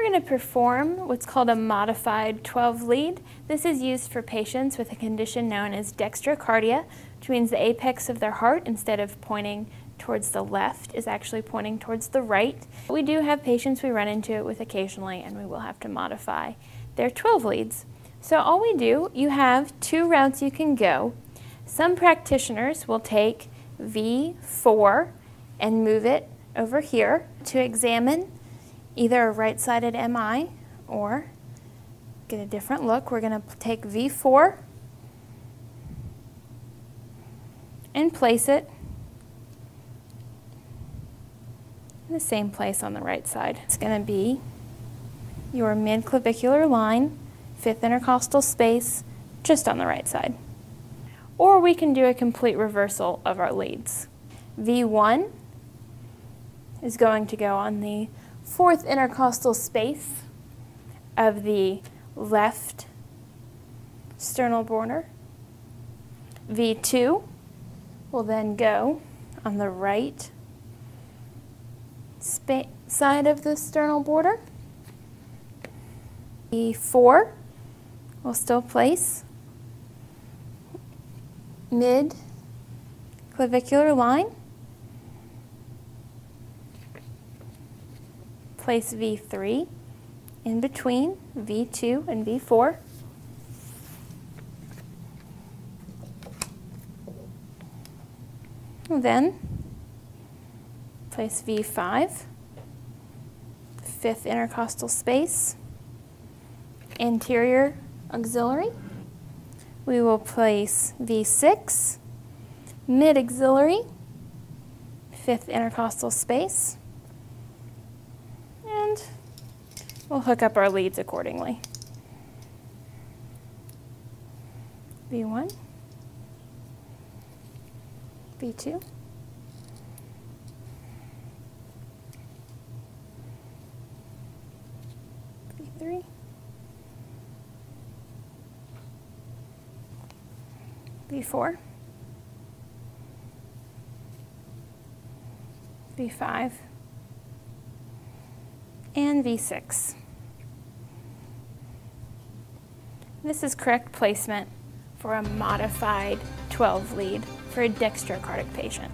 going to perform what's called a modified 12 lead. This is used for patients with a condition known as dextrocardia, which means the apex of their heart, instead of pointing towards the left, is actually pointing towards the right. We do have patients we run into it with occasionally, and we will have to modify their 12 leads. So all we do, you have two routes you can go. Some practitioners will take V4 and move it over here to examine either a right-sided MI or get a different look. We're going to take V4 and place it in the same place on the right side. It's going to be your midclavicular line, fifth intercostal space, just on the right side. Or we can do a complete reversal of our leads. V1 is going to go on the fourth intercostal space of the left sternal border. V2 will then go on the right side of the sternal border. V4 will still place mid clavicular line place V3 in between V2 and V4. And then place V5, fifth intercostal space, anterior axillary. We will place V6, mid axillary, fifth intercostal space, We'll hook up our leads accordingly. V1, V2, V3, V4, V5, and V6. This is correct placement for a modified 12 lead for a dextrocardic patient.